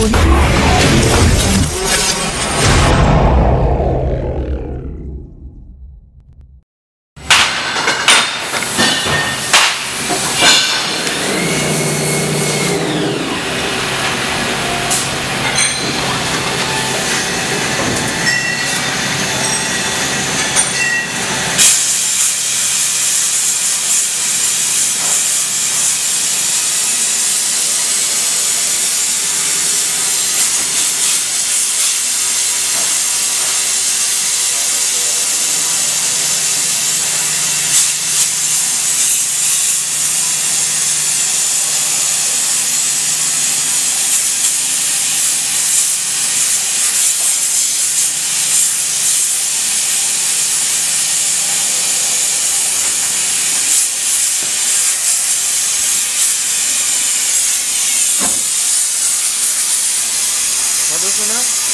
You. ¿Cuánto es una?